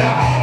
there.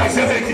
ga-asịzi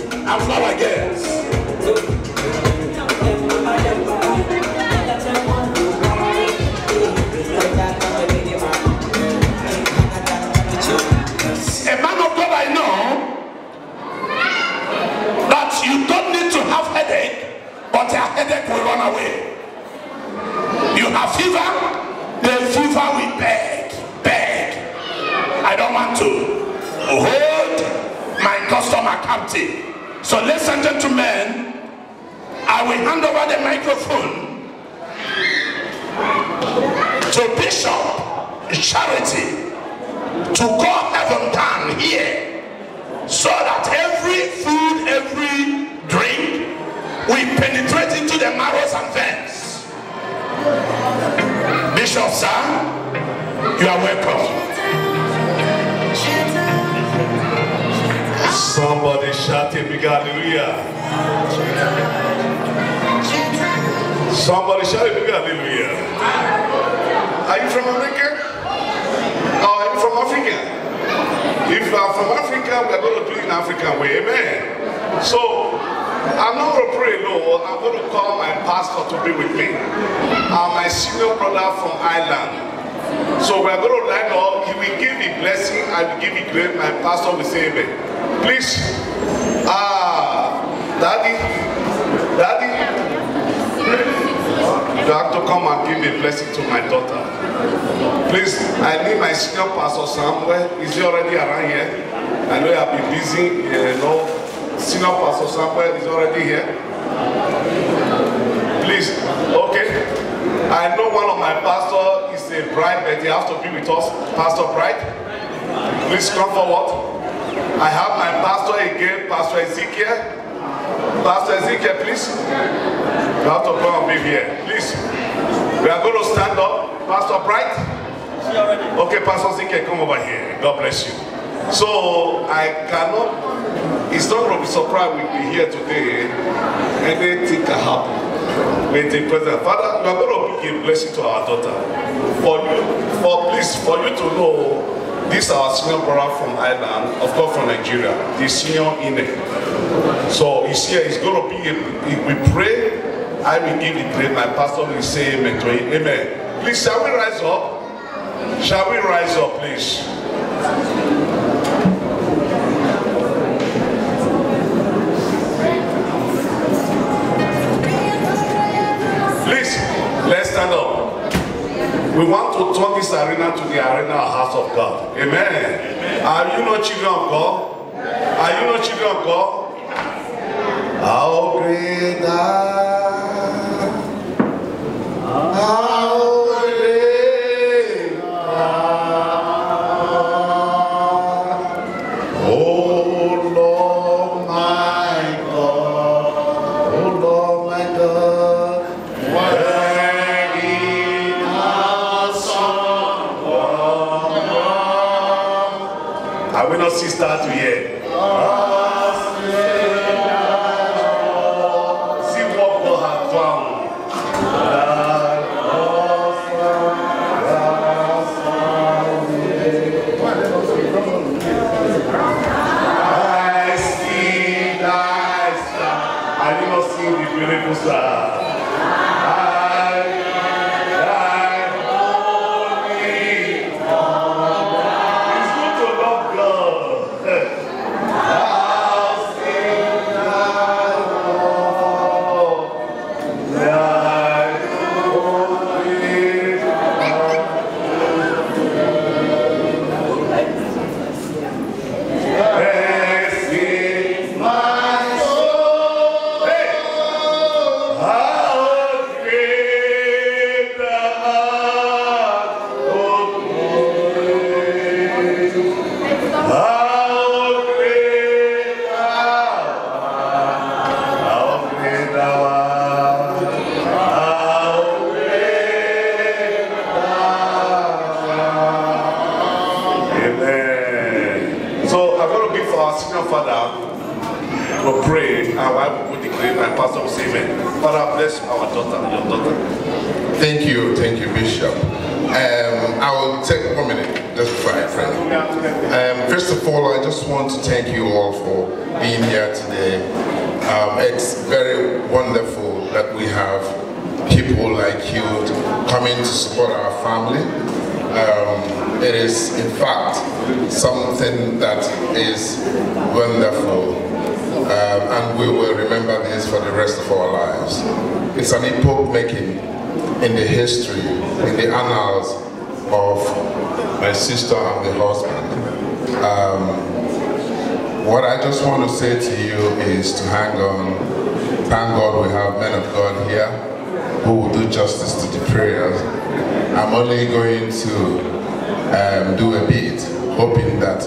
and flower girls. Grace. My pastor will say amen. Please. Ah, daddy, daddy, you have to come and give me blessing to my daughter. Please, I need my senior pastor somewhere. Is he already around here? I know you have been busy. You know, senior pastor somewhere is already here. Please, okay. I know one of my pastor is a bride, but he has to be with us. Pastor Bride, please come forward. I have my pastor again, Pastor Ezekiel. Pastor Ezekiel, please. You have to come and be here. Please. We are going to stand up. Pastor Bright. Okay, Pastor Ezekiel, come over here. God bless you. So I cannot, it's not going to be surprised we'll be here today. Anything can happen. With the president. Father, you are going to be a blessing to our daughter. For you, for please, for you to know this is our senior brother from Ireland, of course from Nigeria, the senior in it. So he's here, he's going to be, we pray, I will give the prayer, my pastor will say amen to it. Amen. Please, shall we rise up? Shall we rise up? Please, We want to turn this arena to the arena of house of God. Amen. Are you not children of God? Are you not children of God? How great thou, how We to hear? Daughter, your daughter. Thank you, thank you, Bishop. Um, I will take one minute just before I pray. Um, first of all, I just want to thank you all for being here today. Um, it's very wonderful that we have people like you coming to support our family. Um, it is, in fact, something that is wonderful, um, and we will remember this for the rest of our lives. It's an epoch making in the history, in the annals of my sister and the husband. Um, what I just want to say to you is to hang on. Thank God we have men of God here who will do justice to the prayers. I'm only going to um, do a bit, hoping that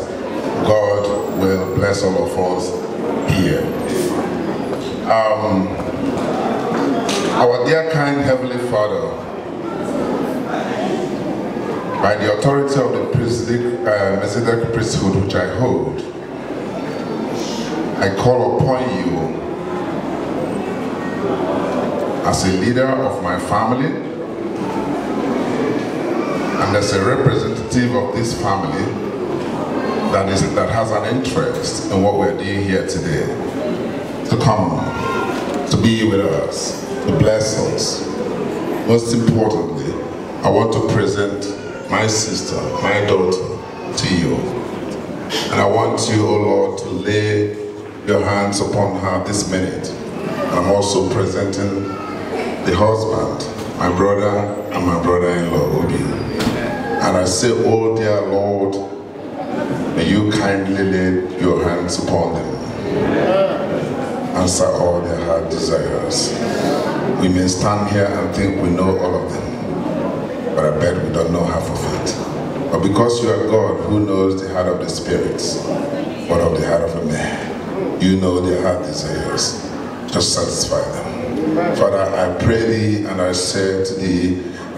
God will bless all of us here. Um, our dear kind Heavenly Father, by the authority of the uh, Melchizedek priesthood which I hold, I call upon you as a leader of my family and as a representative of this family that is that has an interest in what we're doing here today to come to be with us to bless us. Most importantly i want to present my sister my daughter to you. And i want you oh lord to lay your hands upon her this minute. I'm also presenting the husband my brother and my brother-in-law obi. And i say oh dear lord May you kindly lay your hands upon them. Answer all their heart desires. We may stand here and think we know all of them, but I bet we don't know half of it. But because you are God who knows the heart of the spirits, what of the heart of a man, you know their heart desires. Just satisfy them. Father, I pray thee and I say to thee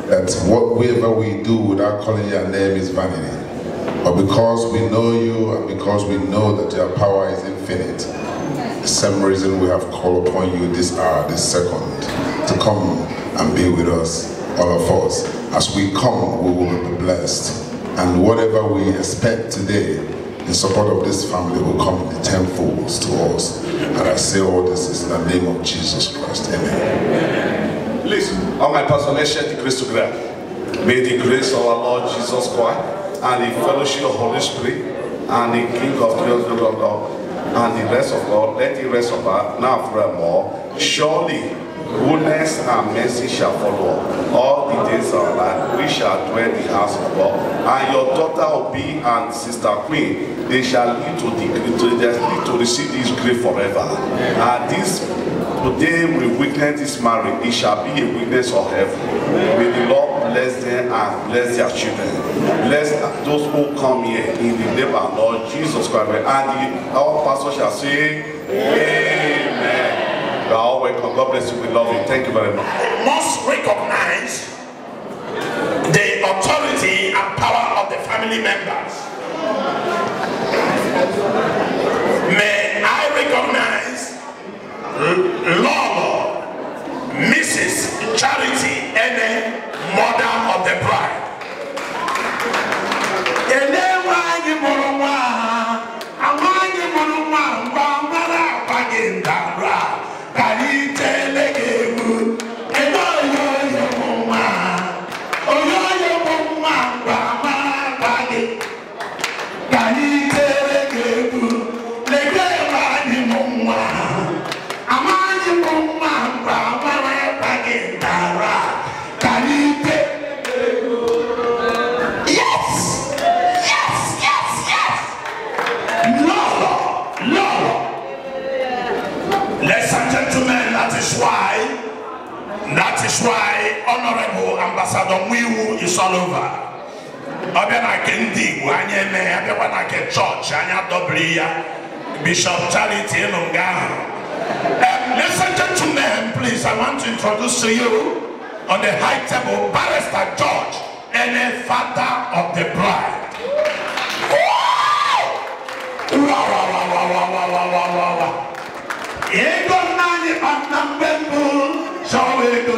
that whatever we do without calling your name is vanity. But because we know you and because we know that your power is infinite, the same reason we have called upon you this hour, this second, to come and be with us, all of us. As we come, we will be blessed. And whatever we expect today in support of this family will come in the tenfolds to us. And I say all this is in the name of Jesus Christ. Amen. Please, all my let's share the grace together. May the grace of our Lord Jesus Christ and the fellowship of Holy Spirit and the King of Kings of God and the rest of God, let the rest of us now forevermore. Surely goodness and mercy shall follow all the days of life. We shall dwell in the house of God. And your daughter Obi and sister Queen, they shall lead to the to, lead to receive this grace forever. And this today we witness this marriage, it shall be a witness of heaven. May the Lord bless them and bless their children. Bless those who come here in the name of our Lord Jesus Christ. And the, our pastor shall say, Amen. You are all welcome. God bless you. We love you. Thank you very much. must recognize the authority and power of the family members. May I recognize Lolo, Mrs. Charity Ene, mother of the bride. Ele nwanyị mụrụ nwa a, ambasadọ nwa is all over. Ọbịa na nke ndị igbo anya eme ya. Bịakwa na nke chọọchị anya dọbiri ya. Bishop charity ịnụ nga listen um, gentlemen please i want to introduce to you on the high table barrister george ene father of the bride. Ego nna anyị kpa na mgbe mbụ chọwa ego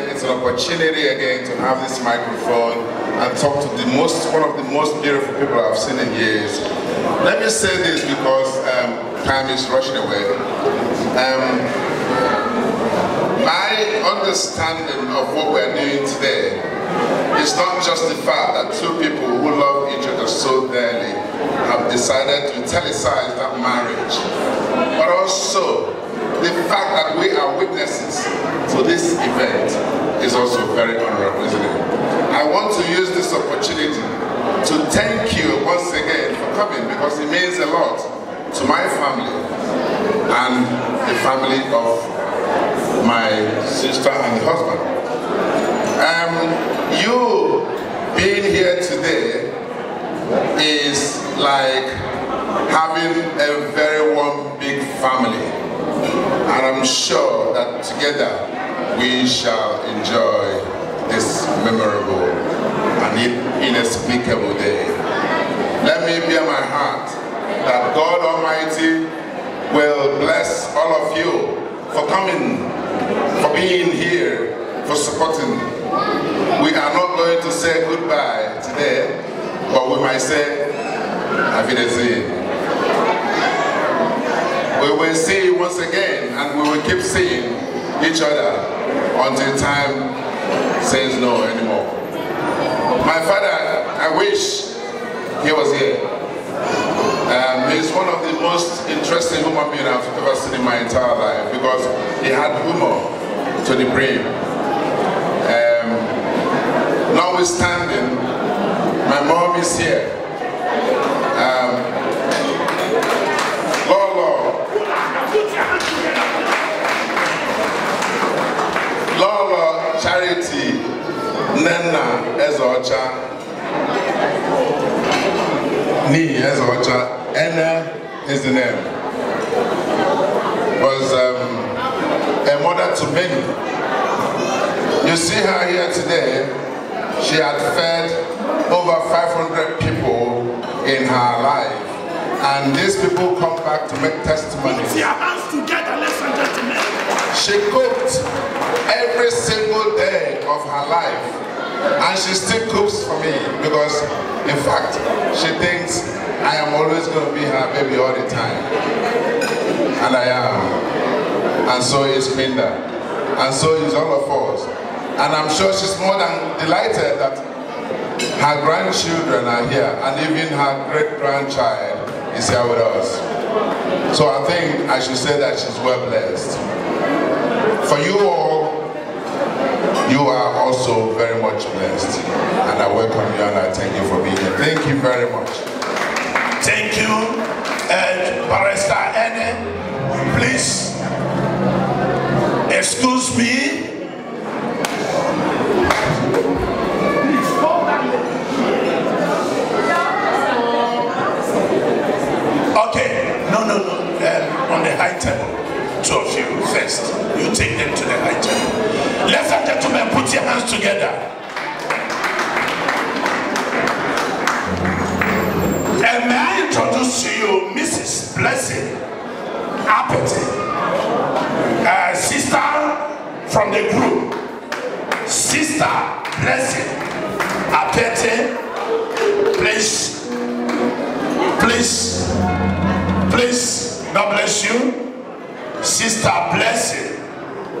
opportunity again to have this microphone and talk to the most, one of the most beautiful people I've seen in years. Let me say this because um, time is rushing away. Um, my understanding of what we're doing today is not just the fact that two people who love each other so dearly have decided to telesize that marriage, but also the fact that we are witnesses to this event is also very honorable, isn't it? I want to use this opportunity to thank you once again for coming because it means a lot to my family and the family of my sister and husband. Um, you being here today is like having a very one big family. And I'm sure that together we shall enjoy this memorable and inexplicable day. Let me bear my heart that God Almighty will bless all of you for coming, for being here, for supporting. We are not going to say goodbye today, but we might say, Auf Wiedersehen. We will see you once again, and we will keep seeing each other until time says no anymore. My father, I wish he was here. Um, he's one of the most interesting human beings I've ever seen in my entire life because he had humor to the brim. Um, notwithstanding, my mom is here. Um, Charity Nena Ezocha Ni Ezocha Ena is the name. Was um, a mother to many. You see her here today. She had fed over 500 people in her life. And these people come back to make testimony. She cooked every single day of her life. And she still cooks for me because, in fact, she thinks I am always going to be her baby all the time. And I am. And so is Minda. And so is all of us. And I'm sure she's more than delighted that her grandchildren are here and even her great-grandchild is here with us. So I think I should say that she's well blessed. For you all, you are also very much blessed. And I welcome you and I thank you for being here. Thank you very much. Thank you, uh, Barrister. Please, excuse me. Okay, no, no, no. Uh, on the high table, two of you first. You take them to the table. Ladies and gentlemen, put your hands together. And may I introduce to you Mrs. Blessing Apathy, a sister from the group. Sister Blessing Apathy, please, please, please, God bless you. Sister Blessing,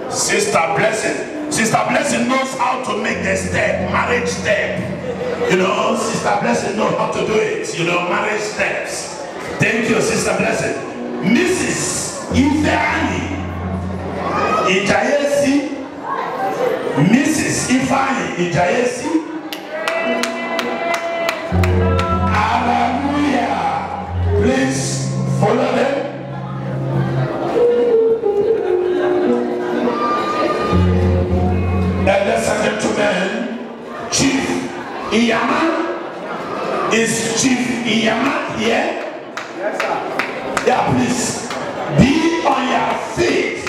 Sister Blessing, Sister Blessing knows how to make the step, marriage step. You know, Sister Blessing knows how to do it. You know, marriage steps. Thank you, Sister Blessing. Mrs. Ifeanyi Ijayesi. Mrs. Ifeanyi Ijayesi. Hallelujah. Please follow them. Iyama is Chief Iyama here? Yes, sir. Yeah, please be on your feet.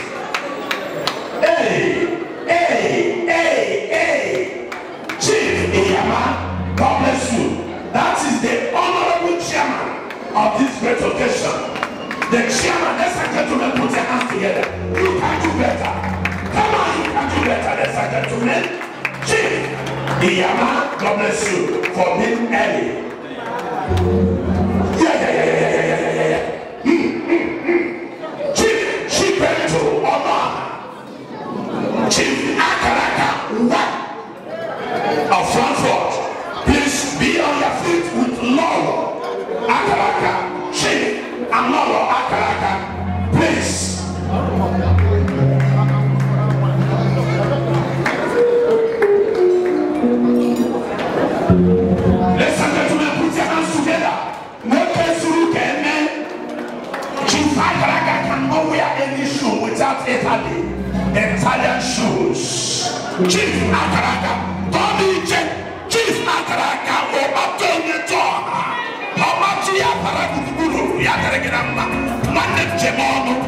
Hey, hey, hey, hey, Chief Iyama, God bless you. That is the honorable chairman of this great occasion. The chairman, ladies and gentlemen, put your hands together. You can do better. Come on, you can do better, ladies and gentlemen. The Iyama, God bless you for being early. Yeah, yeah, yeah, yeah, yeah, yeah, yeah, yeah. Mm, mm, mm. Chief chief Chibeto Oma, Chief Akaraka Uwa of Frankfurt, please be on your feet with love. Akaraka, Chief and Amoro Akaraka, please. Italy, Italian shoes. Chief Akaraka, Kọ́bíìjẹ, Chief Akaraka, Ọbátọ̀ onye tọ́ọ̀nà, Ọbátọ̀ ya para gburugburu ya dịrị.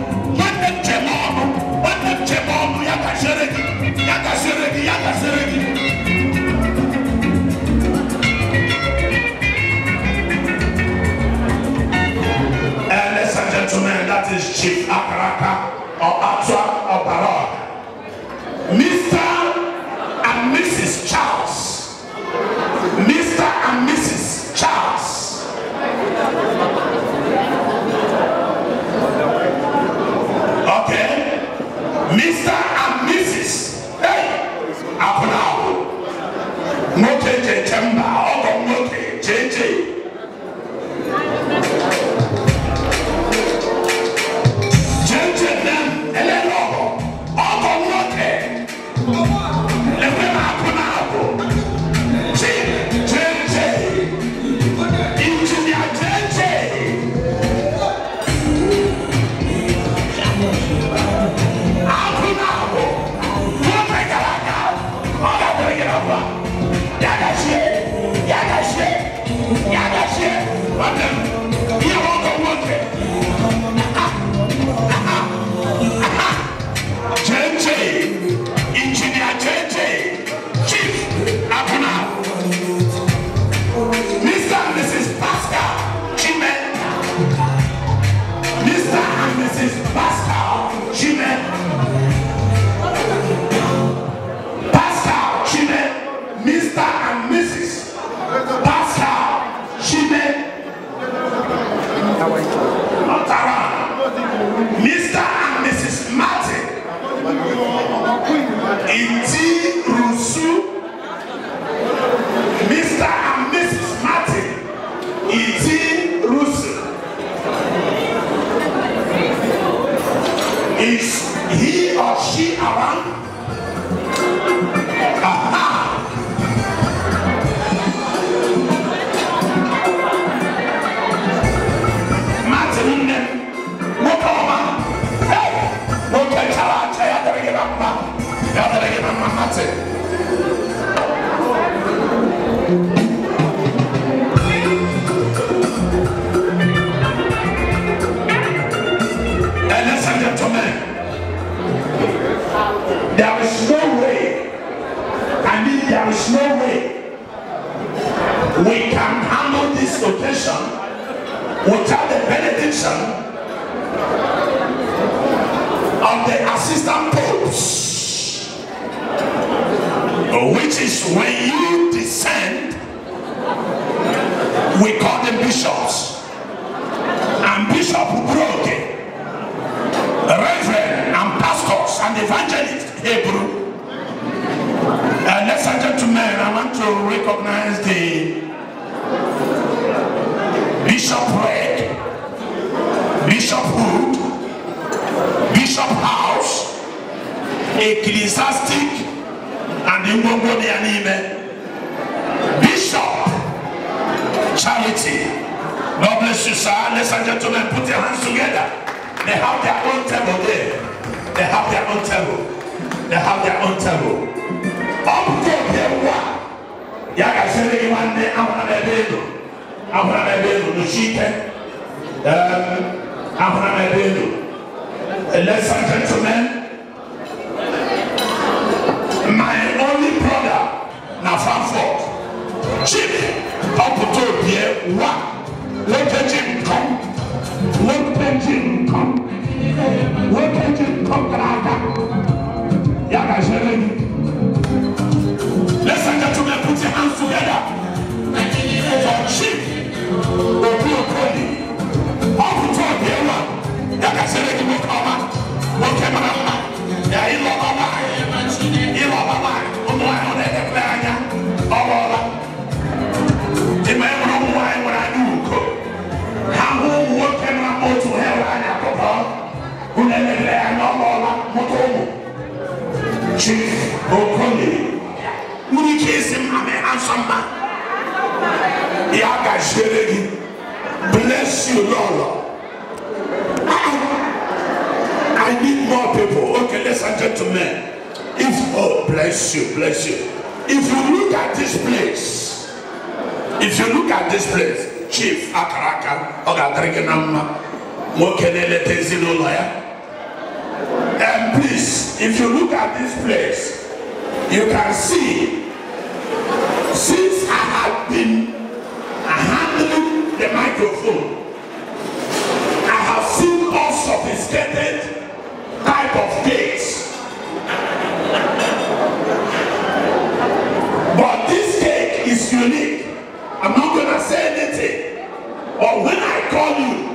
But when I call you,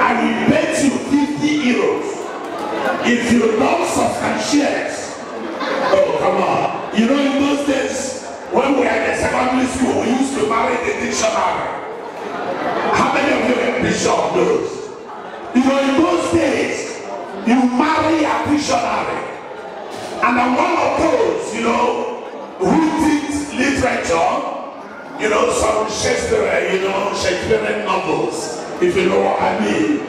I will bet you 50 euros. If you don't substantiate, oh come on. You know in those days, when we were in the secondary school, we used to marry the dictionary. How many of you have bishop knows? You know, in those days, you marry a dictionary. And I'm one of those, you know, who did literature, you know, some Shakespeare, you know, Shakespearean novels, if you know what I mean.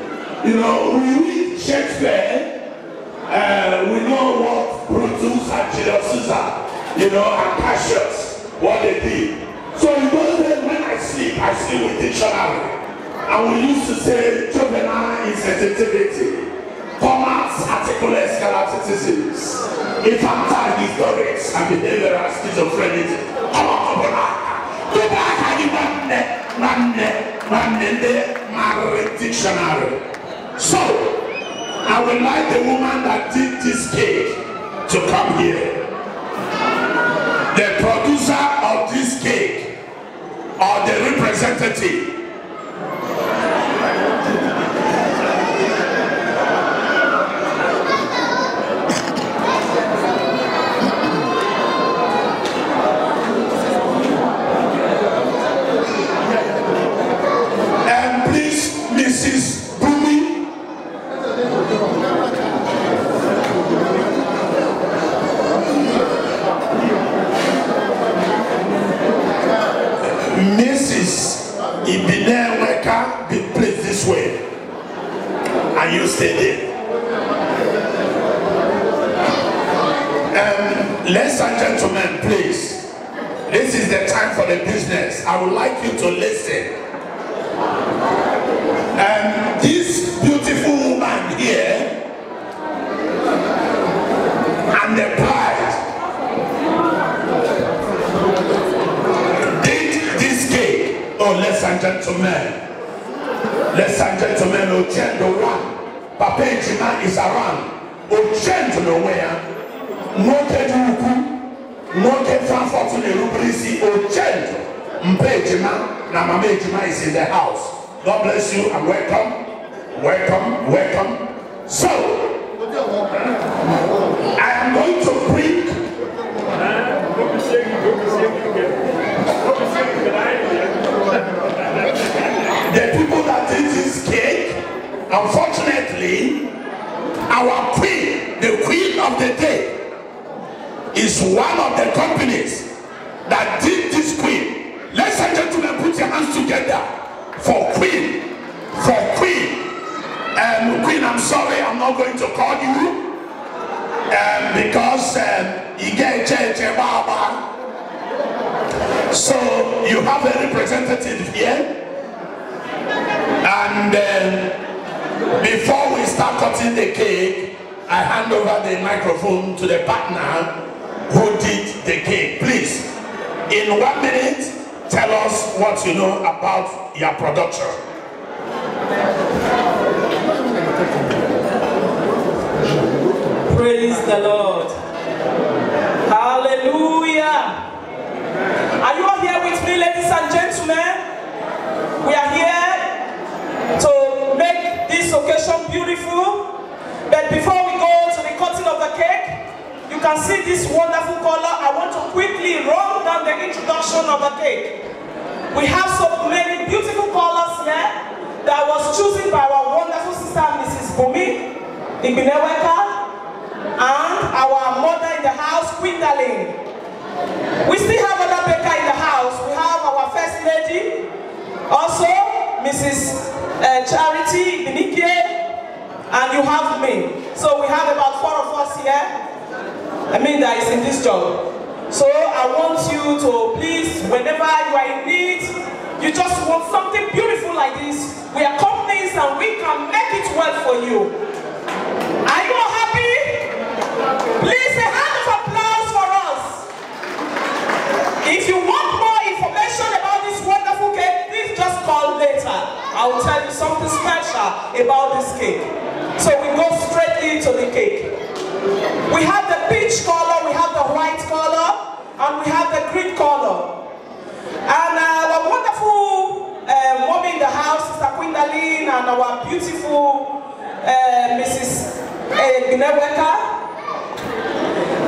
You know, we read Shakespeare, uh, we know what Brutus and Julius Caesar, you know, and Cassius, what they did. So in those days when I sleep, I sleep with dictionary. And we used to say juvenile insensitivity, Thomas articulate scholasticisms, infantile historics, and behavioral schizophrenia. Come on, come on. Run there, run there, marry dictionary. So, I would like the woman that did this cake to come here. The producer of this cake or the representative. There. Um, ladies and gentlemen, please. This is the time for the business. I would like you to listen. Um, this beautiful woman here and the bride did this cake. Oh, ladies and gentlemen. Ladies and gentlemen, Ochendo one. Papa Ejima is around. Ochendo nowhere. Nwoke dị ukwu. Nwoke Frankfurt na-erubere isi Ochendo. Mpa Ejima na Mama Ejima is in the house. God bless you and welcome. Welcome, welcome. So, I am going to bring the people that did this cake. Unfortunately, Secondly, our queen, the queen of the day, is one of the companies that did this queen. Ladies and gentlemen, put your hands together for queen, for queen. Um, queen, I'm sorry, I'm not going to call you um, because um, you get church baba. So you have a representative here, and. Um, before we start cutting the cake, I hand over the microphone to the partner who did the cake. Please, in one minute, tell us what you know about your production. Praise the Lord. Hallelujah. Are you all here with me, ladies and gentlemen? We are here to this occasion beautiful. But before we go to the cutting of the cake, you can see this wonderful color. I want to quickly run down the introduction of the cake. We have so many beautiful colors here that was chosen by our wonderful sister, Mrs. Bumi Igbineweka, and our mother in the house, Queen Darlene. We still have other baker in the house. We have our first lady, also Mrs. Uh, Charity Binike, and you have me. So we have about four of us here. I mean that is in this job. So I want you to please, whenever you are in need, you just want something beautiful like this. We are companies and we can make it well for you. Are you all happy? Please a hand of applause for us. If you want more information about call later. I will tell you something special about this cake. So we go straight into the cake. We have the peach color, we have the white color, and we have the green color. And uh, our wonderful uh, in the house, Sister Queendaline, and our beautiful uh, Mrs. Uh,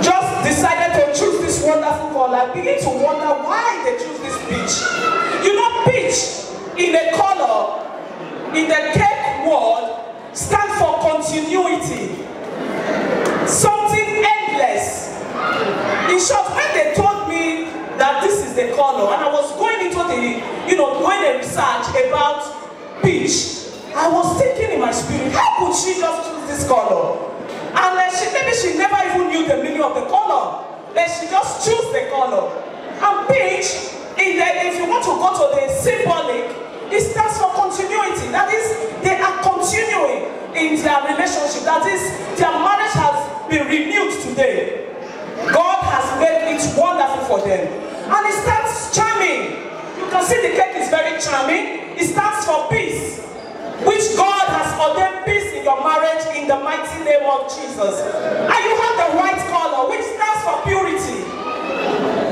just decided to choose this wonderful color. Begin to wonder why they choose this peach. You know, peach in a color, in the cake world, stand for continuity. Something endless. In short, when they told me that this is the color, and I was going into the, you know, doing a research about peach, I was thinking in my spirit, how could she just choose this color? And uh, she, maybe she never even knew the meaning of the color. Then she just chose the color. And peach, in the, if you want to go to the symbolic, it stands for continuity. That is, they are continuing in their relationship. That is, their marriage has been renewed today. God has made it wonderful for them. And it stands charming. You can see the cake is very charming. It stands for peace. Which God has ordained peace in your marriage in the mighty name of Jesus. And you have the white color, which stands for purity.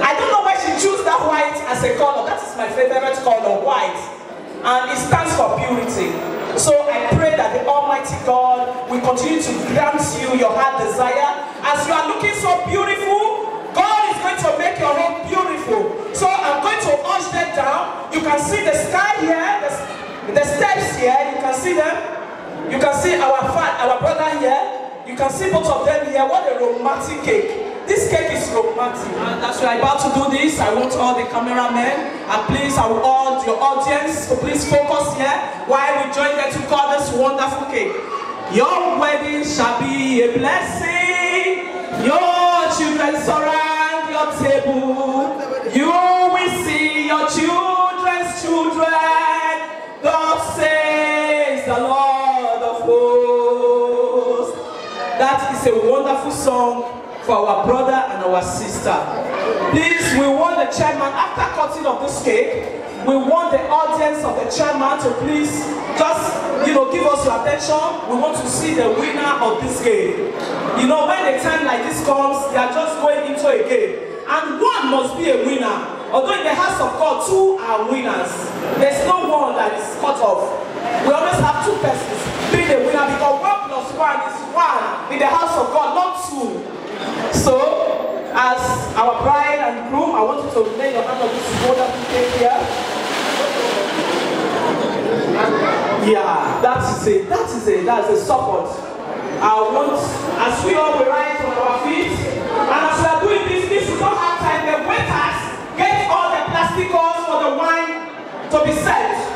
I don't know why she chose that white as a color. That is my favorite color, white. And it stands for purity. So I pray that the Almighty God will continue to grant you your heart desire. As you are looking so beautiful, God is going to make your home beautiful. So I'm going to urge them down. You can see the sky here, the, the steps here, you can see them. You can see our fa- our brother here. You can see both of them here. What a romantic cake. This cake is romantic. And as we are about to do this, I want all the cameramen and please I will urge your audience to please focus here while we join them to cut this wonderful cake. Your wedding shall be a blessing. Your children surround your table. You will see your children's children. God says the Lord of hosts. That is a wonderful song for our brother and our sister. Please, we want the chairman, after cutting of this cake, we want the audience of the chairman to please just, you know, give us your attention. We want to see the winner of this game. You know, when a time like this comes, they are just going into a game. And one must be a winner. Although in the house of God, two are winners. There's no one that is cut off. We always have two persons being a winner because one plus one is one in the house of God, not two. So, as our bride and groom, I want you to lay your hand on this wonderful cake here. Yeah, that is it. That is it. That's a support. I want, as we all rise on our feet, and as we are doing this, this is not have time. The waiters get all the plastic cups for the wine to be served.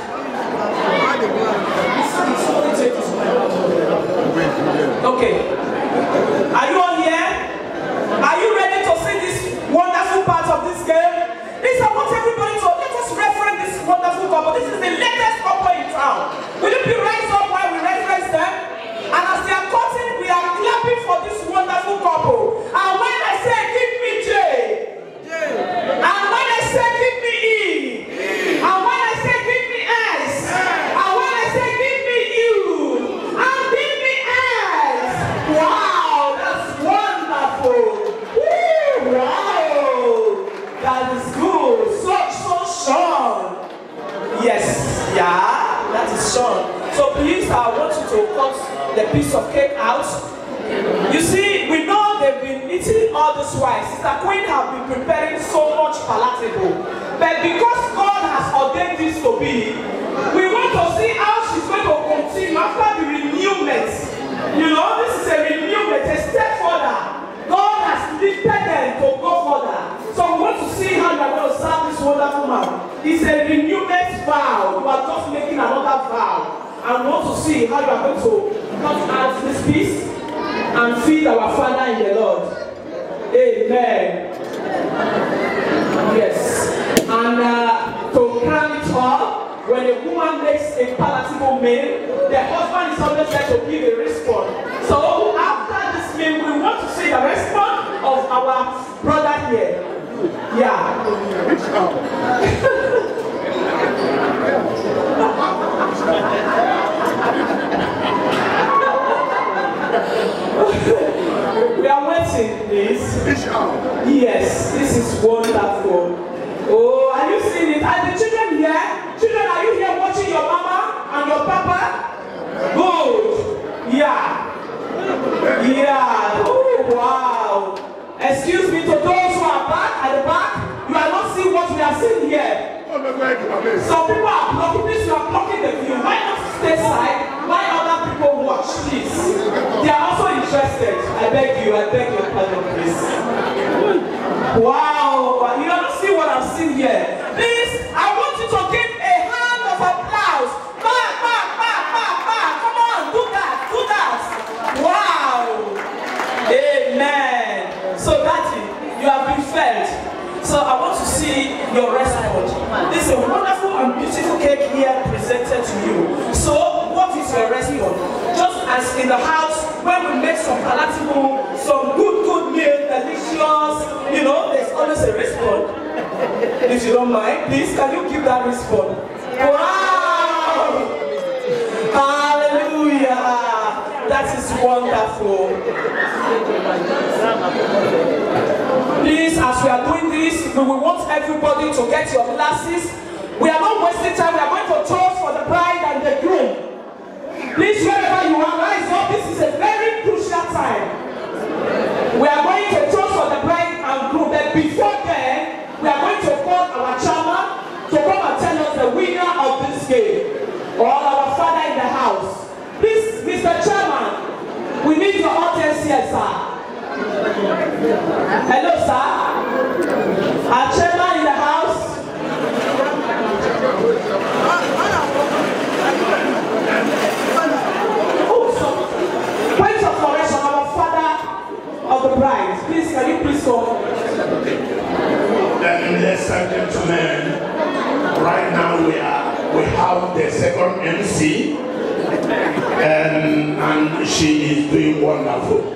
Okay. Are you all? Are you ready to see this wonderful part of this game? This I want everybody to let us reference this wonderful couple. This is the latest couple in town. Will you please rise up while we reference them? And as they are caught Yeah, that is Sean. So please, I want you to cut the piece of cake out. You see, we know they've been eating all this while. Sister Queen have been preparing so much palatable. But because God has ordained this to be, we want to see how she's going to continue after the renewment. You know, this is a renewment, a step further. God has lifted them to further. So we want to see how you are going to serve this wonderful man. It's a renewment vow. You are just making another vow. And we want to see how you are going to cut out this piece and feed our Father in the Lord. Amen. Yes. And uh, to crown it all, when a woman makes a palatable meal, the husband is always there to give a response. So we want to see the response of our brother here. Yeah. we are waiting, please. Yes, this is wonderful. Oh, are you seeing it? Are the children here? Children, are you here watching your mama and your papa? Good. Yeah. Yeah. Oh, wow. Excuse me to those who are back at the back. You are not seeing what we are seeing here. Some people are blocking this, you are blocking the view. Why not stay side? Why other people watch this? They are also interested. I beg you, I beg your pardon, please. Wow, you don't see what I'm seeing here. Please, I want you to give a hand of applause. Back, back, back, back, back. Come on, do that, do that. Wow. Amen. So, Daddy, you have been fed. So I want to see your response. This is a wonderful and beautiful cake here presented to you. So what is your response? Just as in the house, when we make some palatable, some good, good meal, delicious, you know, there's always a response. If you don't mind, please, can you give that response? Wonderful. Please, as we are doing this, we will want everybody to get your glasses. We are not wasting time. We are going to toast for the bride and the groom. Please, wherever you are, rise up. This is a very crucial time. We are going to toast for the bride and groom. But before then, we are going to call our chairman to come and tell us the winner of this game. Or our father in the house. Please, Mr. Chairman, we need your audience here, sir. Hello, sir. Our chairman in the house. Point of correction, our father of the bride. Please, can you please come? Ladies and gentlemen, right now we are we have the second MC, and, and she is doing wonderful.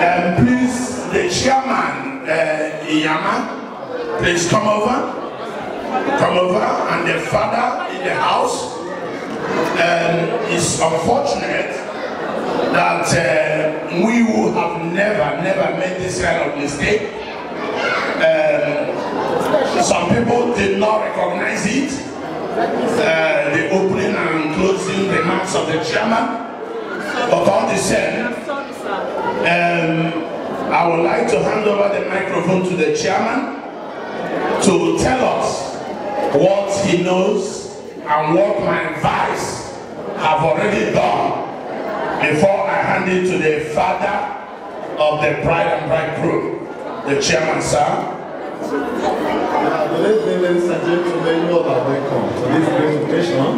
And please, the chairman, uh, Iyama, please come over, come over, and the father in the house. And it's unfortunate that uh, we who have never, never made this kind of mistake. Um, some people did not recognize it. Uh, the opening and closing remarks of the chairman. But all the same, um, I would like to hand over the microphone to the chairman to tell us what he knows and what my advice have already done before I hand it to the father of the bride and bridegroom, the chairman, sir. Good evening, ladies and gentlemen. You are welcome to this occasion.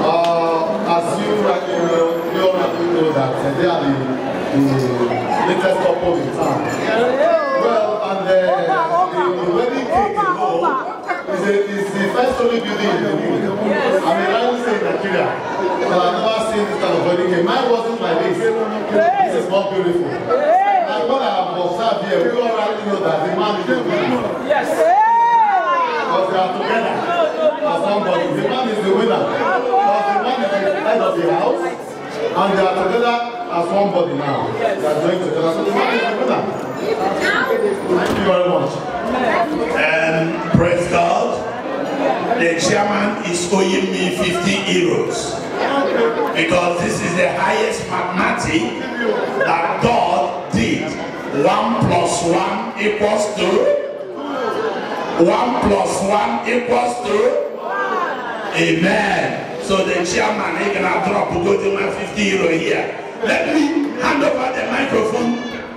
Uh, as you rightly know, you rightly know that uh, they are the, the latest couple in town. Well, and uh, the, the wedding cake alone is, a, is the first story building in the world. I'm a rising star in Nigeria, but I've never seen this kind of wedding cake. Mine wasn't like this. This is more beautiful. And what I have observed here, we rightly know that the man is the. Yes. Because they are together as somebody. The man is the winner. Because the man is the head of the house. And they are together as one body now. They are joined together. So the man is the winner. Thank you very much. And praise God. the chairman is owing me 50 euros. Because this is the highest mathematics that God did. One plus one equals to one plus one equals to Amen. So the chairman he gonna drop go to my 50 euro here. Let me hand over the microphone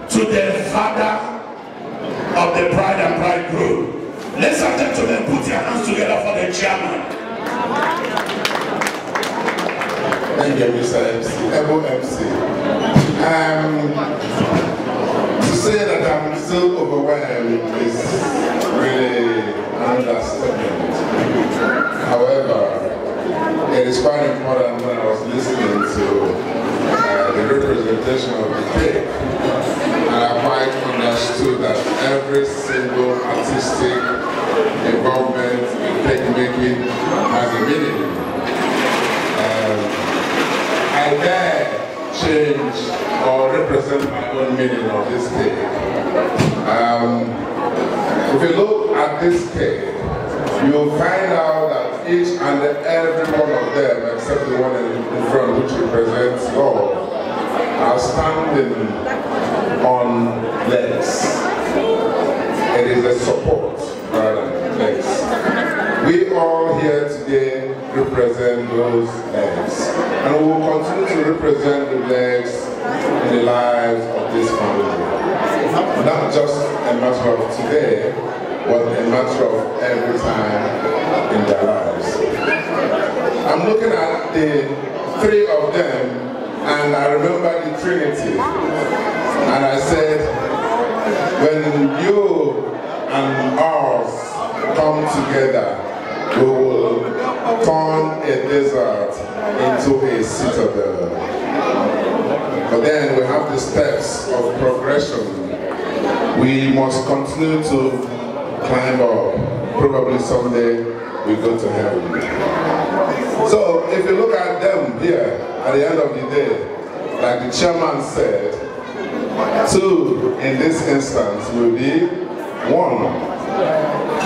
to the father of the Pride and Pride group. Ladies and gentlemen, put your hands together for the chairman. Thank you, Mr. MC. Ebo MC. Um, to say that I'm still overwhelmed is really understatement. However, it is quite important when I was listening to uh, the representation of the cake, and I quite understood that every single artistic involvement in cake making has a meaning. Um, I dare change or represent my own meaning of this cake. Um, if you look at this cake, you'll find out that each and every one of them, except the one in, front which represents God, are standing on legs. It is a support rather than legs. We all here today represent those legs. And we will continue to represent the legs in the lives of this family. Not just a matter of today, but a matter of every time in their lives. I'm looking at the three of them and I remember the Trinity. And I said, when you and us come together, we will turn a desert into a citadel. But then we have the steps of progression. We must continue to climb up. Probably someday we go to heaven. So if you look at them here, at the end of the day, like the chairman said, two in this instance will be one.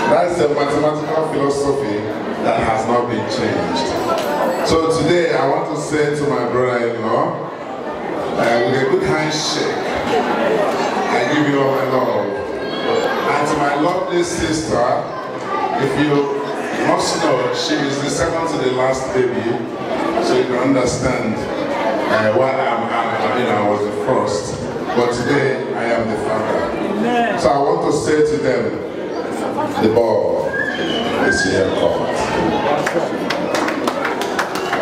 That's a mathematical philosophy that has not been changed. So today I want to say to my brother-in-law, uh, with a good handshake, I give you all my love. And to my lovely sister, if you must know, she is the second to the last baby, so you can understand uh, why I'm, I'm, I mean, I was the first. But today I am the father. So I want to say to them, the ball is here caught.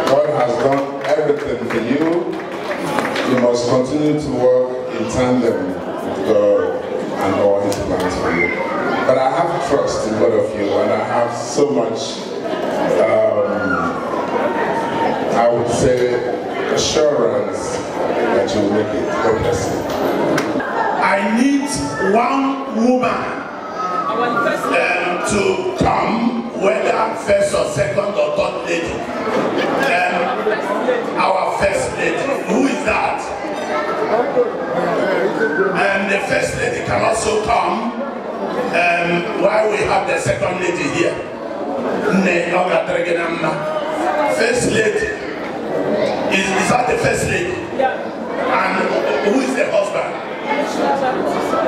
God has done everything for you. You must continue to work in tandem God and all His plans for you. But I have trust in both of you, and I have so much, um, I would say, assurance that you will make it. God bless you. I need one woman um, to come, whether first or second or third lady. Um, our first lady. Who is that? And the first lady can also come um, while we have the second lady here. Ne, Oga Tregenamma. First lady. Is, is that the first lady? Yeah. And who is the husband?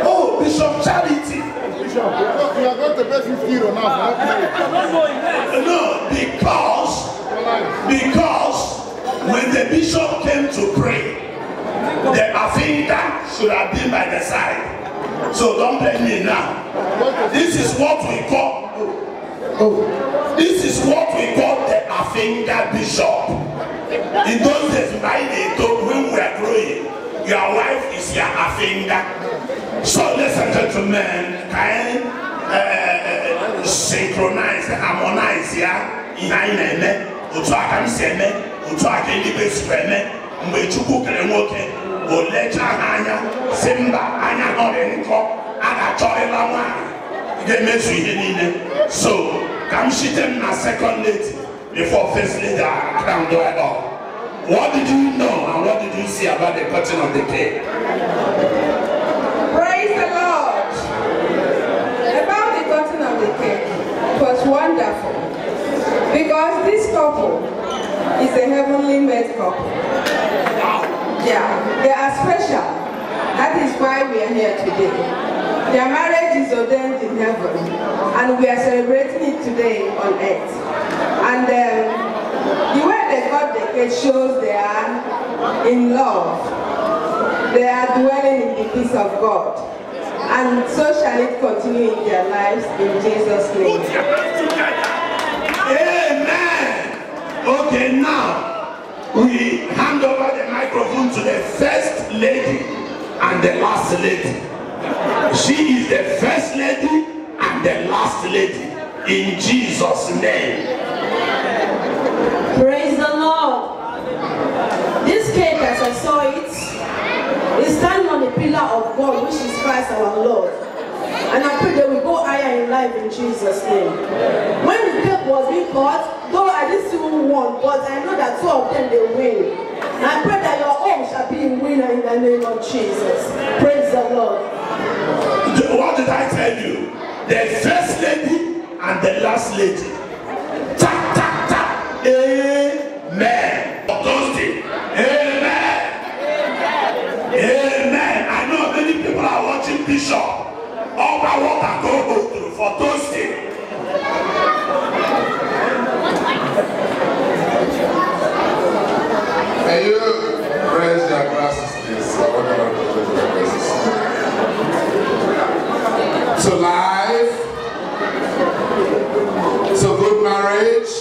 Oh, Bishop Charity. Bishop, you are going to pay 50 euro now for not paying. No, because because when the bishop came to pray, the afinga should have been by the side. So don't blame me now. This is what we call this is what we call the afinga bishop. In those days, by the when we were growing, your wife is your afinga. So, ladies and gentlemen, can uh, synchronize, harmonize ya ihe anyị na-eme otu aka m si eme otu mgbe chukwu kere nwoke o lechaa ha anya si mba anya nọrị nkọ a ga-achọrịla nwaanyị ga-emezu ihe niile so ka m site m na second lady before first lady crown do it all what did you know and what did you see about the cutting of the cake Praise the Lord. About the cutting of the cake, it was wonderful. couple is a heavenly made couple. Yeah, they are special. That is why we are here today. Their marriage is ordained in heaven, and we are celebrating it today on earth. And um, the way they got the cake shows they are in love. They are dwelling in the peace of God. And so shall it continue in their lives in Jesus' name. Amen. Okay, now we hand over the microphone to the first lady and the last lady. She is the first lady and the last lady in Jesus' name. Praise the Lord. This cake, as I saw it, is standing on the pillar of God, which is Christ our Lord. And I pray that we go higher in life in Jesus' name. When the cake was being cut, though I didn't see who won, but I know that two of them they win. And I pray that your home shall be a winner in the name of Jesus. Praise the Lord. What did I tell you? The first lady and the last lady. Tap, tap, tap. Amen. Thursday. Amen. Amen. I know many people are watching Bishop. All my water go through for Thursday. Can you raise your glasses, please? I want to raise your glasses. So life, good marriage,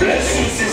Blessings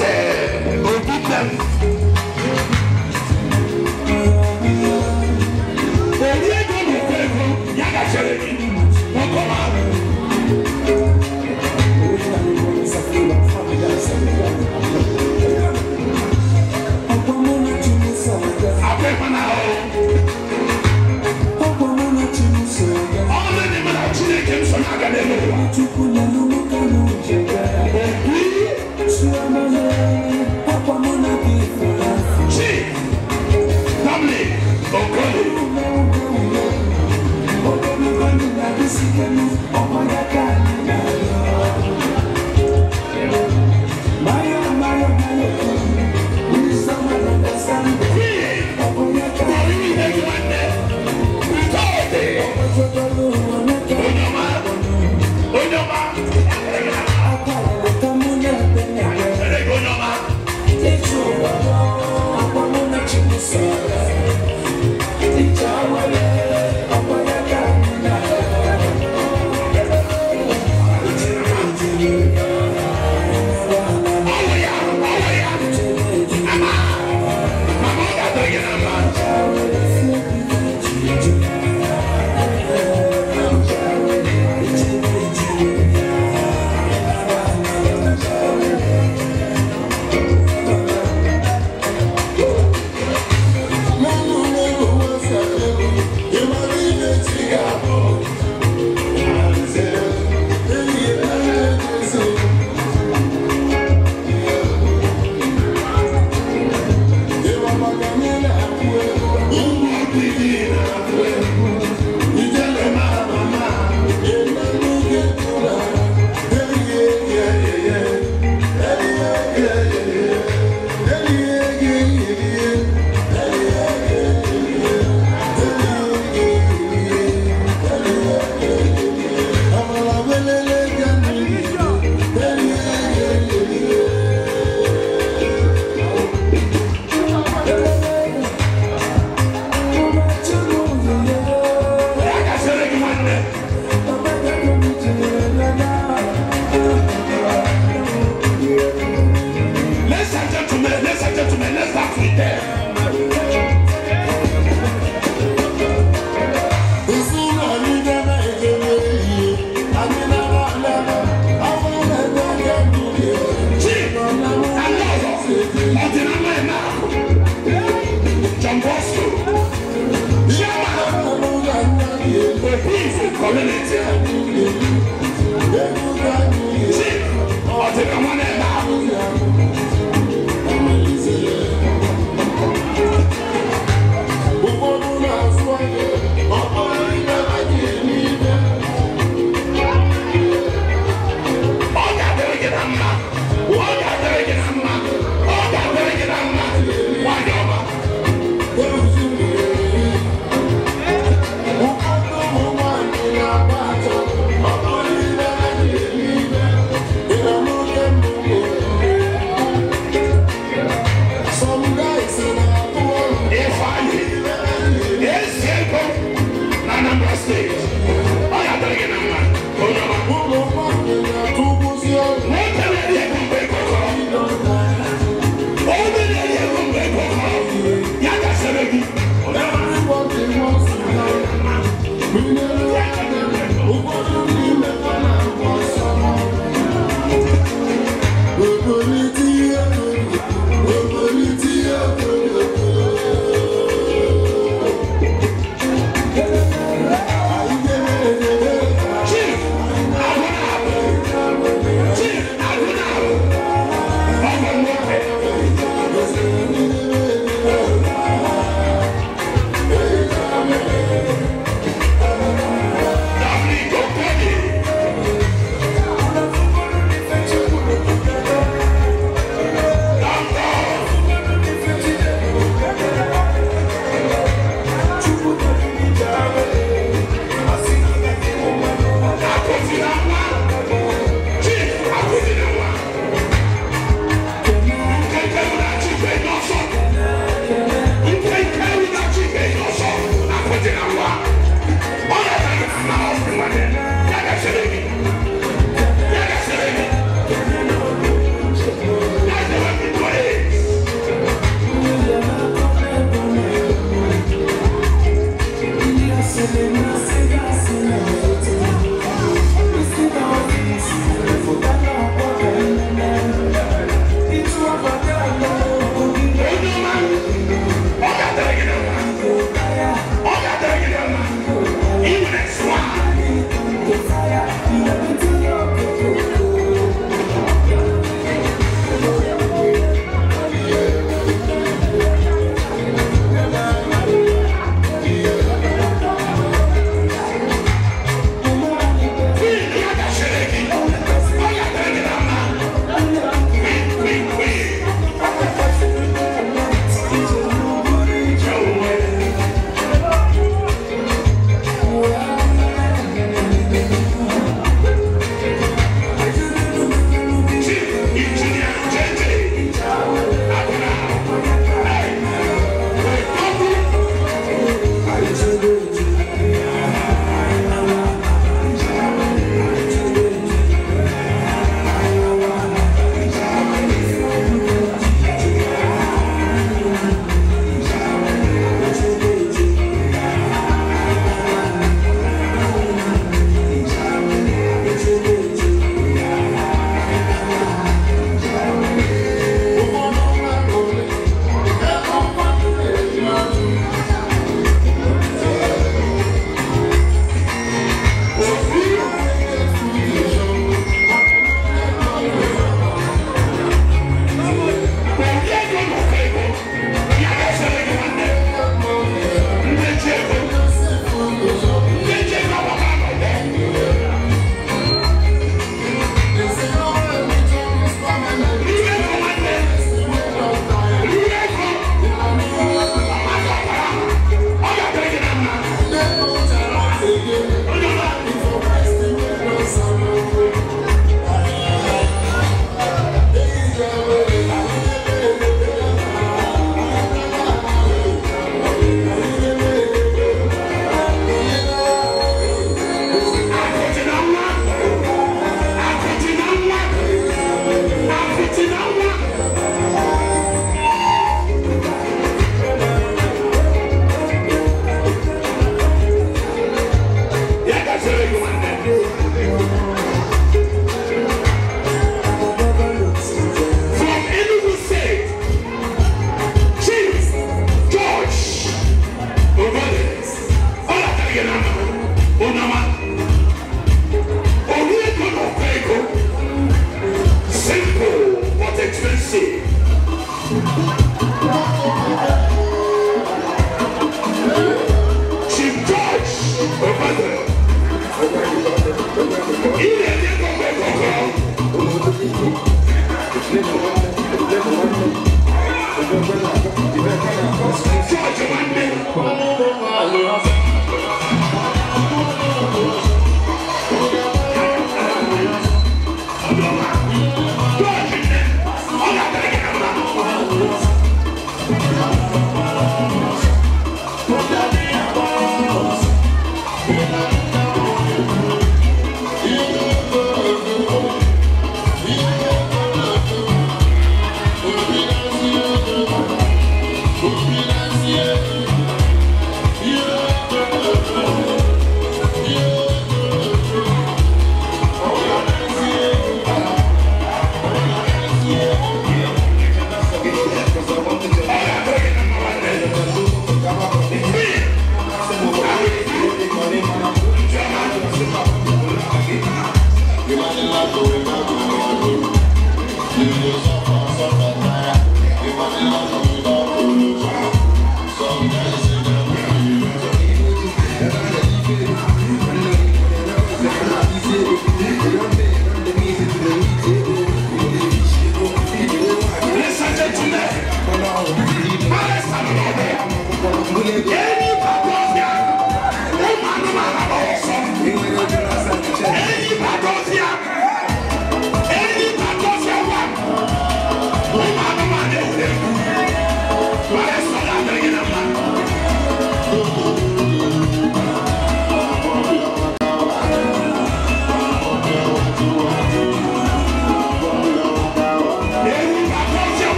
Yeah. Yeah.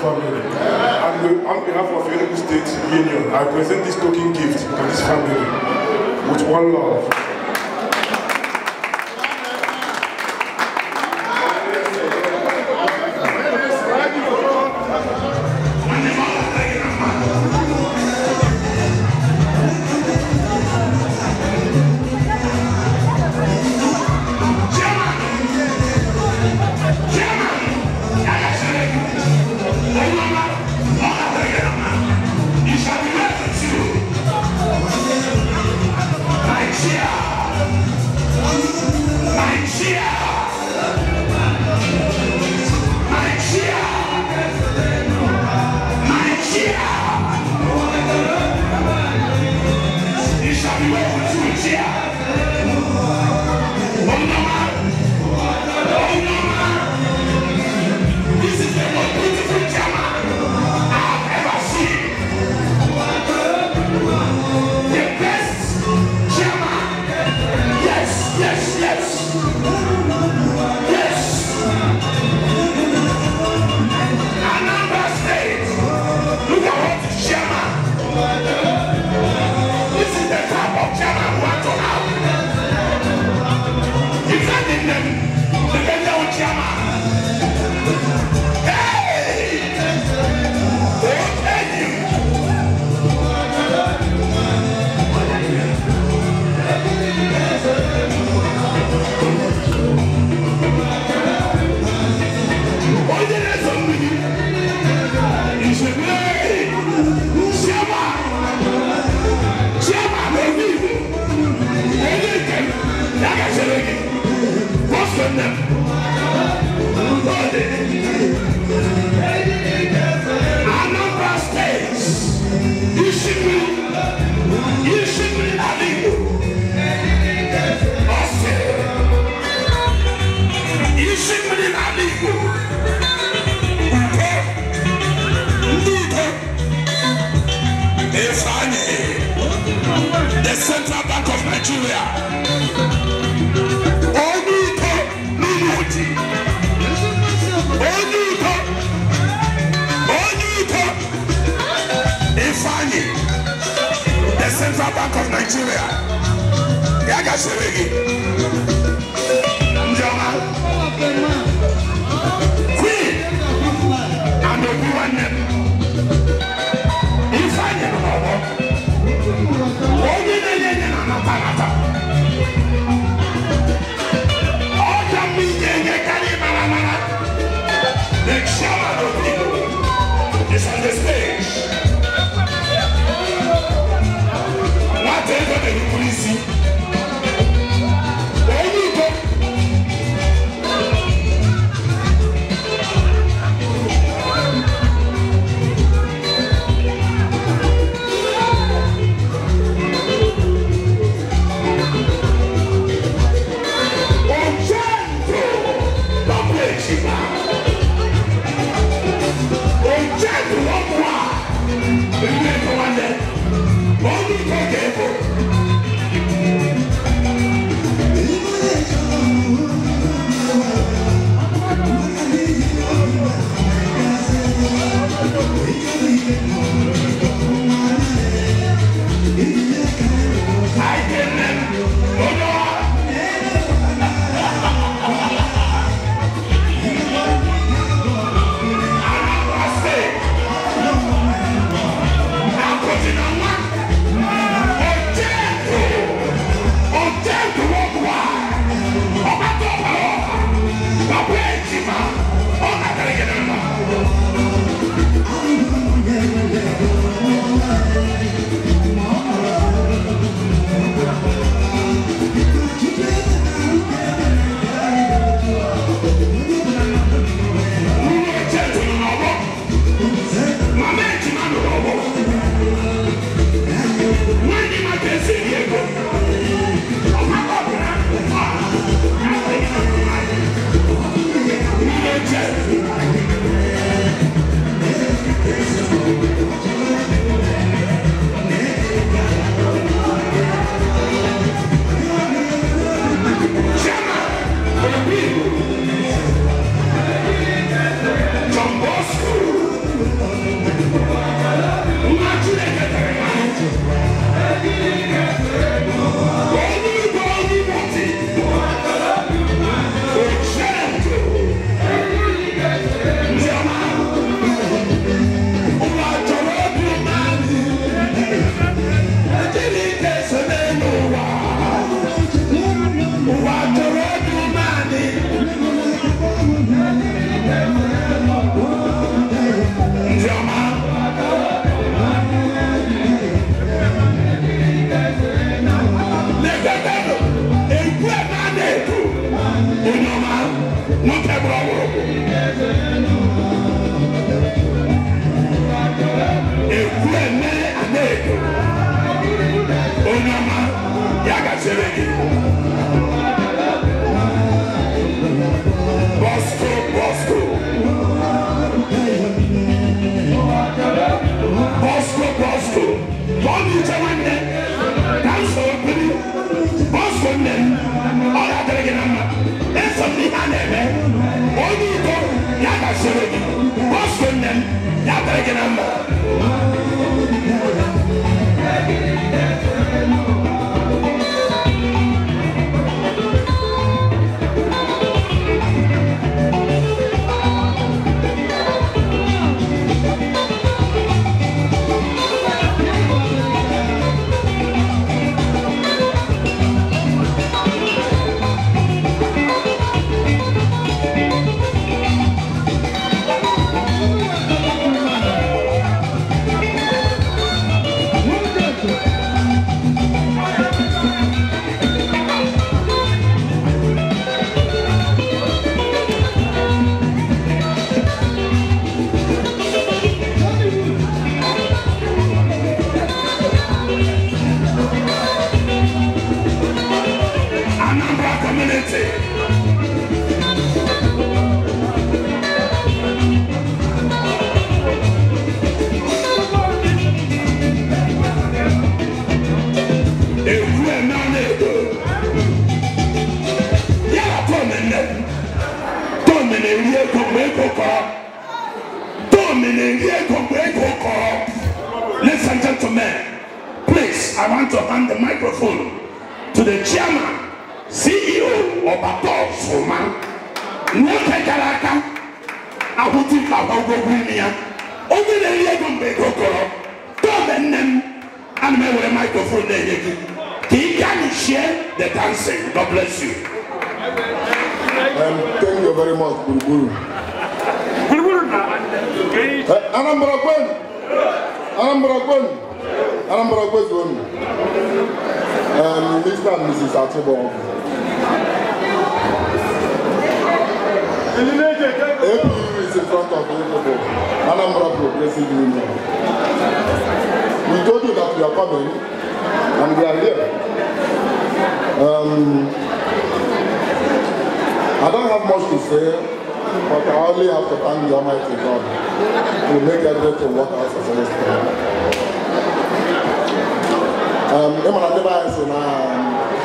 Be upon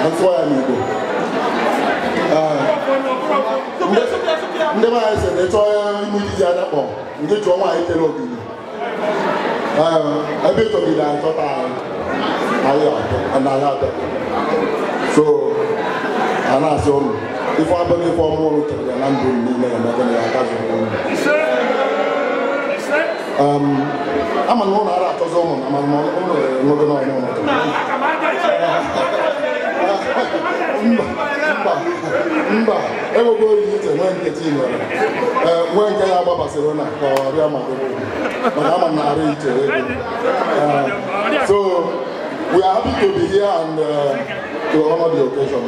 afọ ya ah. ndị nwaanyị sị na ịchọ ime ijiji adakpọ ndị chụọ nwaanyị tere ogige ah, ebe e ịtọgide achọta n'ala abịa so a na-asị ụlọ ife abụghị ife ọmụ ụlụ chere ya na ndụ niile ya mebe ya aka zụrụ ụlọ um, ama ụlọ ara achọzi ụmụ na ama ụlọ nwere n'oge n'ọmụmụ mba enwego iche nwee nke chi nwere ee nwee nke ya agbabasịrị na ka ọrịa ma maka ama iche ego. Uh, so we are happy to be here and uh, to honor the occasion.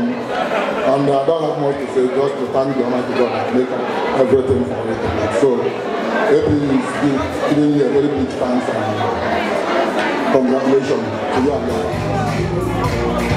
And I don't have much to say just to thank the Almighty God and make everything for it. So AP is giving you a very big thanks and congratulations to you and your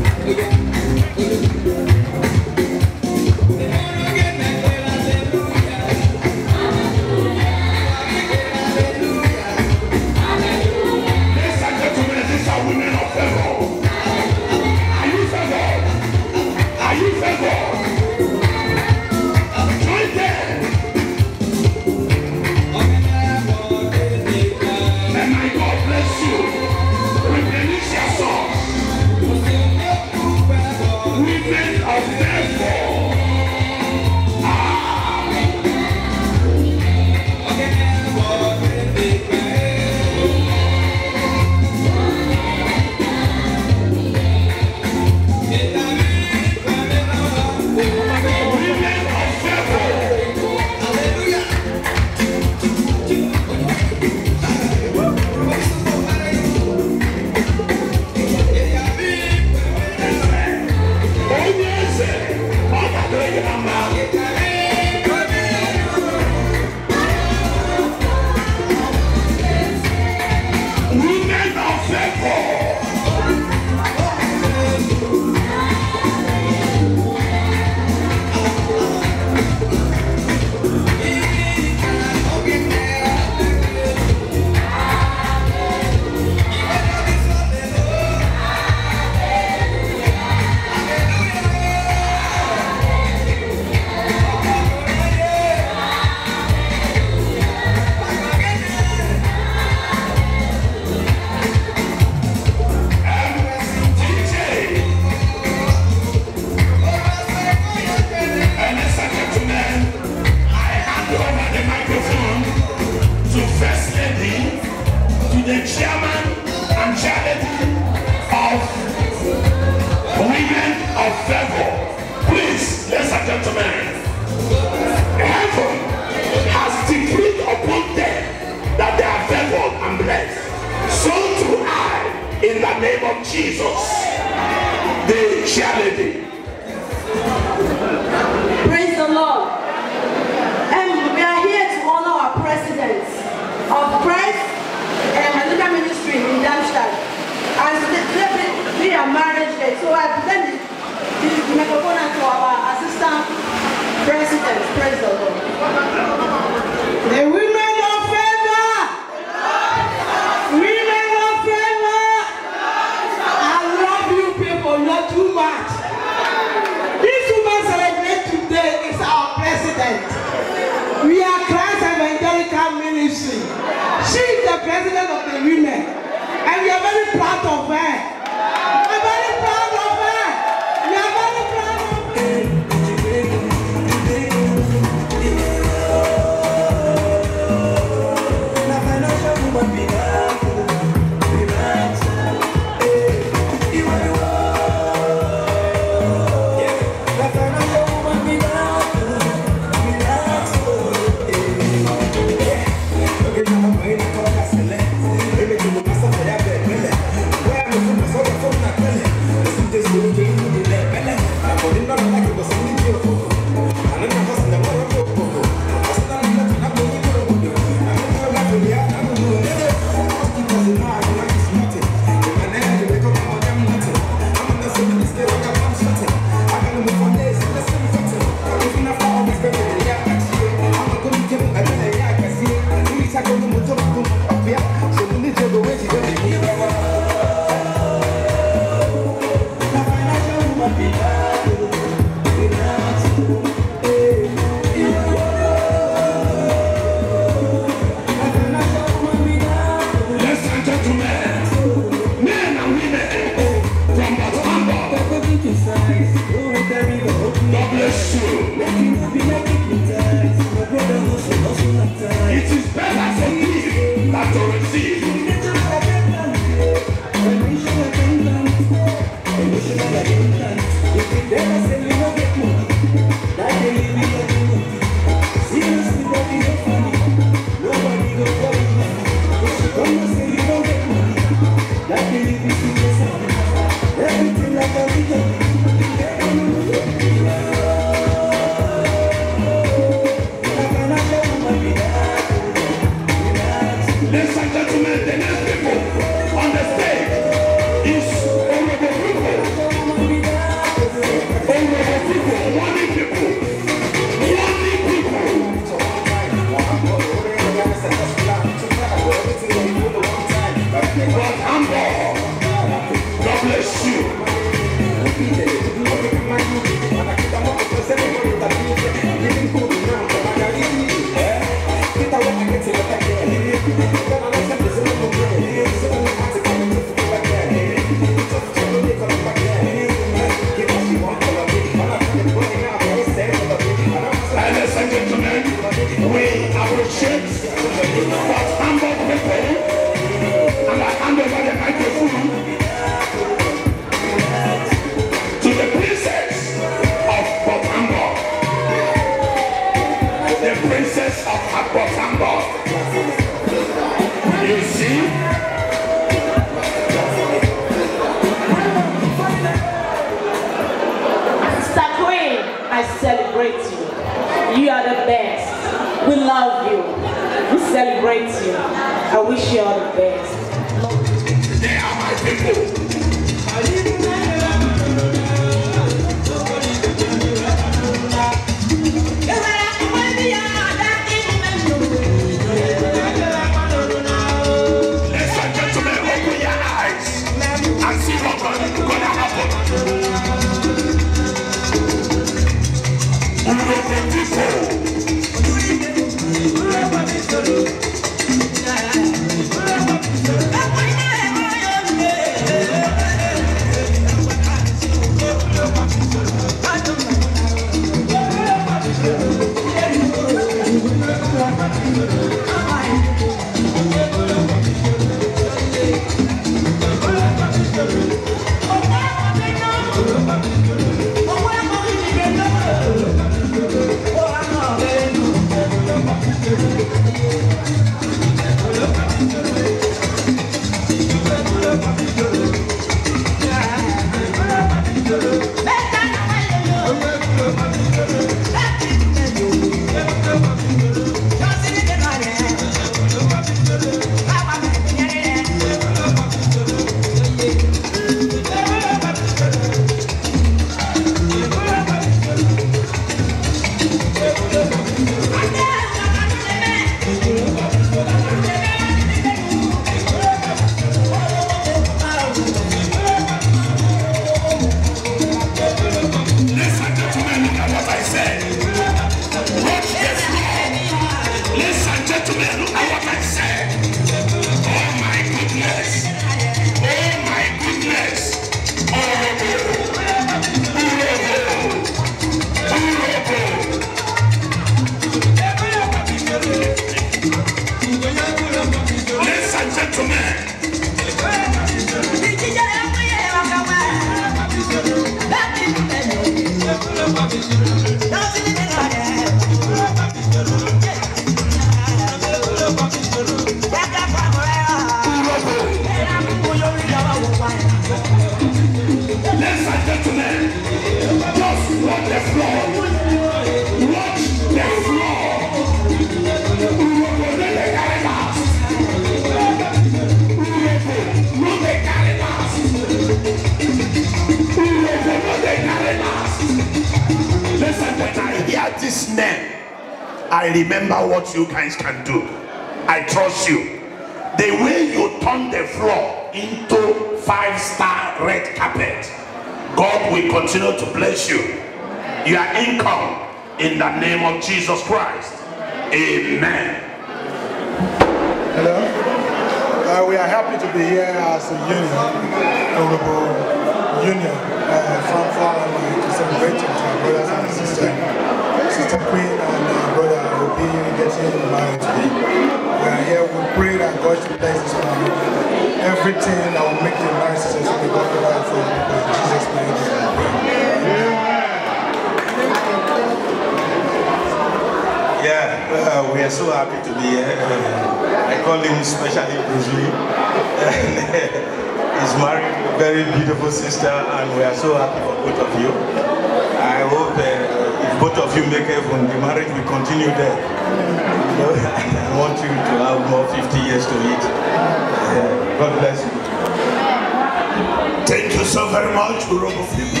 very much, Urhobo people.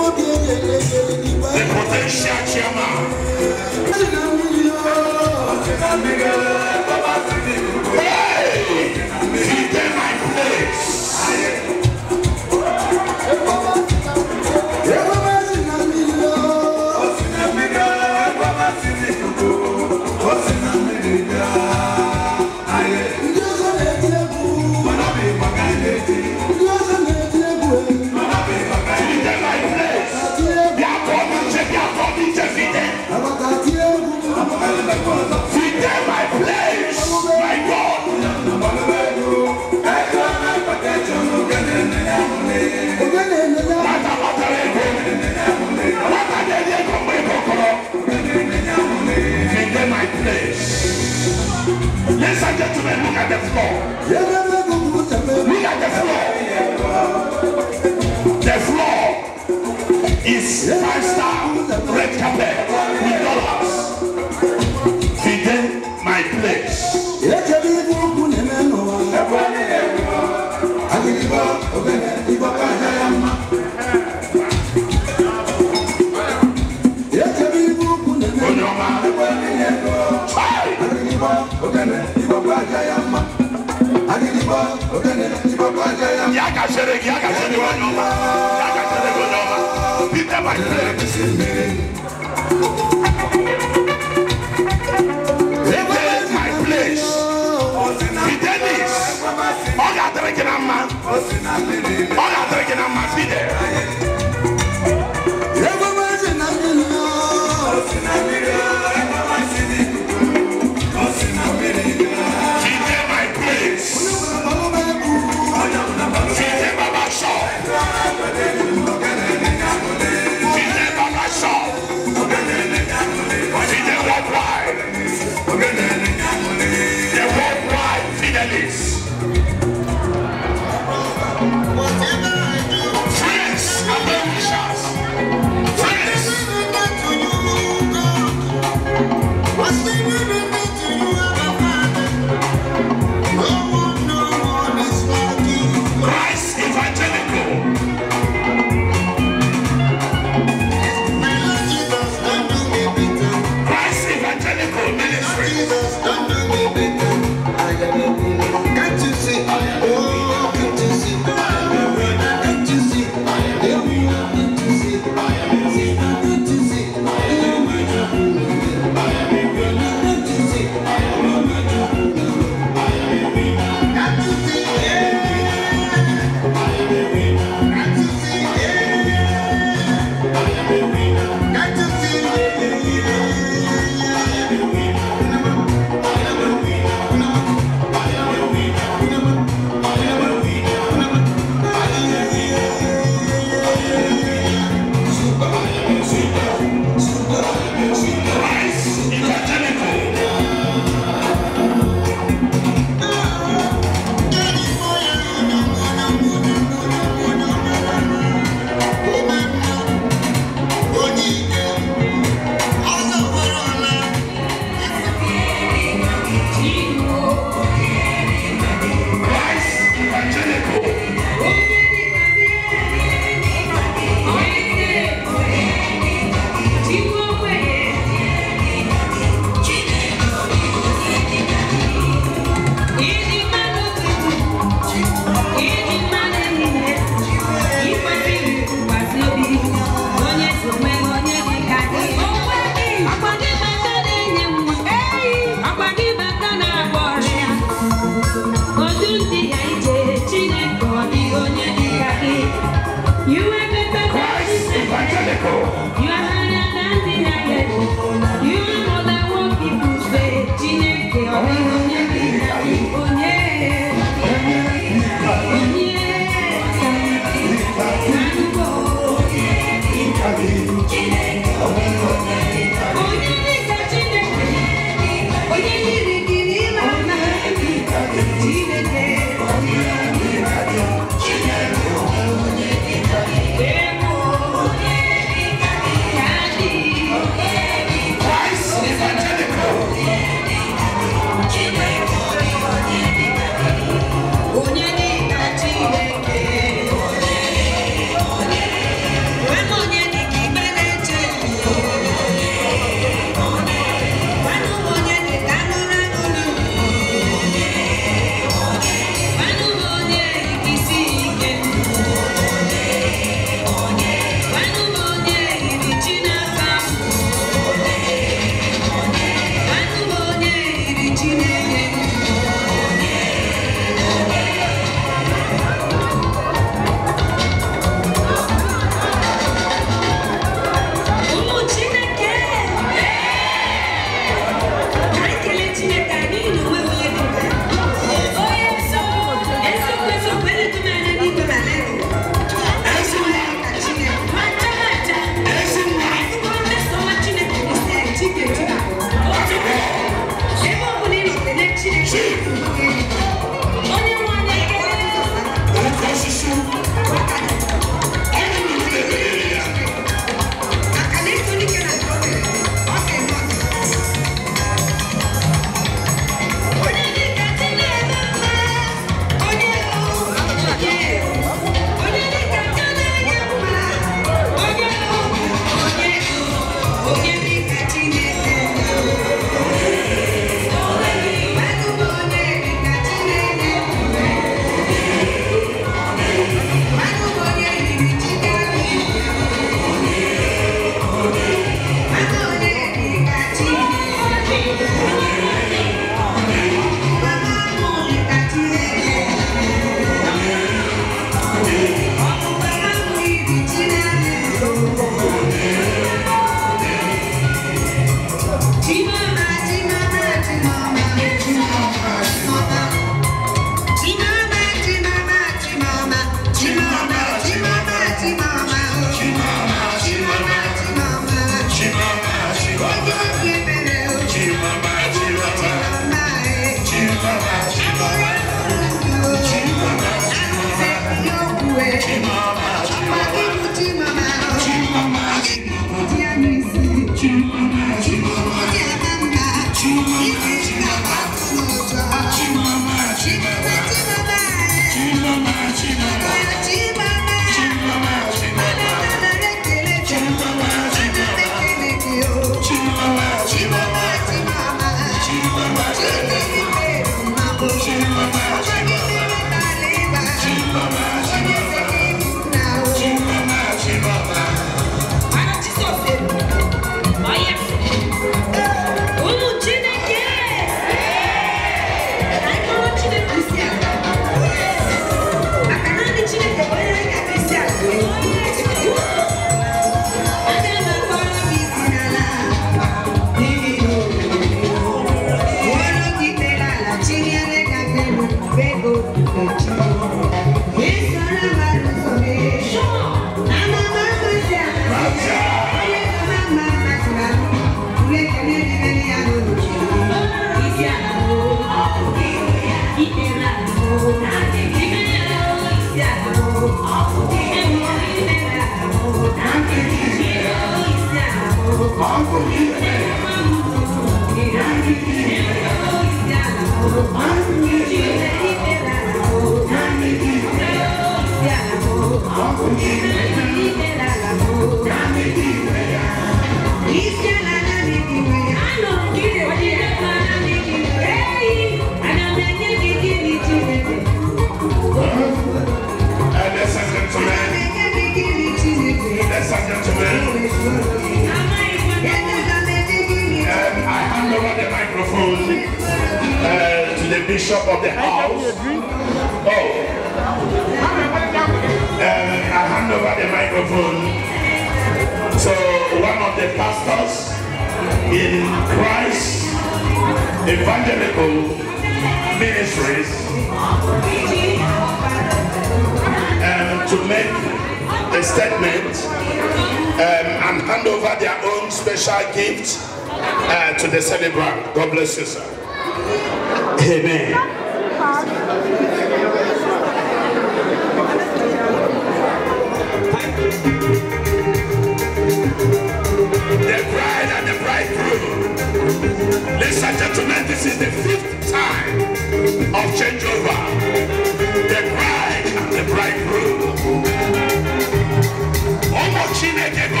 Ọmọ Chineke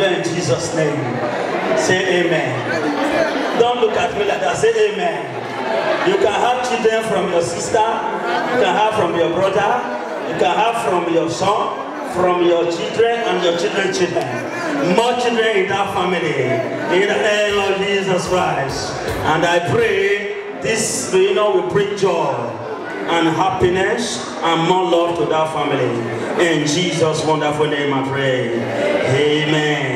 in Jesus' name. Say amen. Don't look at me like that. Say amen. You can have children from your sister, you can have from your brother, you can have from your son, from your children and your children's children. More children in that family. In the name of Jesus Christ. And I pray this you know will bring joy and happiness and more love to that family. In Jesus' wonderful name I pray. Amen.